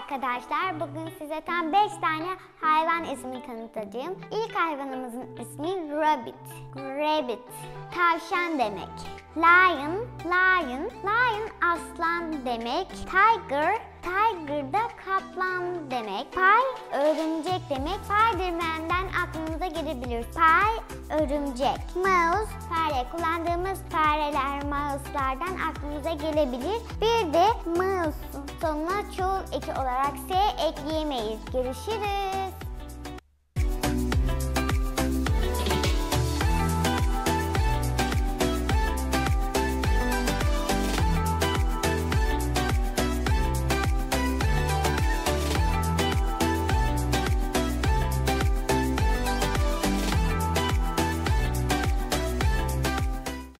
arkadaşlar. Bugün size tam 5 tane hayvan ismi tanıtacağım. İlk hayvanımızın ismi Rabbit. Rabbit. Tavşan demek. Lion, lion, lion aslan demek. Tiger, tiger da kaplan demek. Pie, örümcek demek. Spiderman'den aklınıza gelebilir. Pie, örümcek. Mouse, fare. Kullandığımız fareler, mouse'lardan aklınıza gelebilir. Bir de mouse sonuna çoğul eki olarak S ekleyemeyiz. Görüşürüz.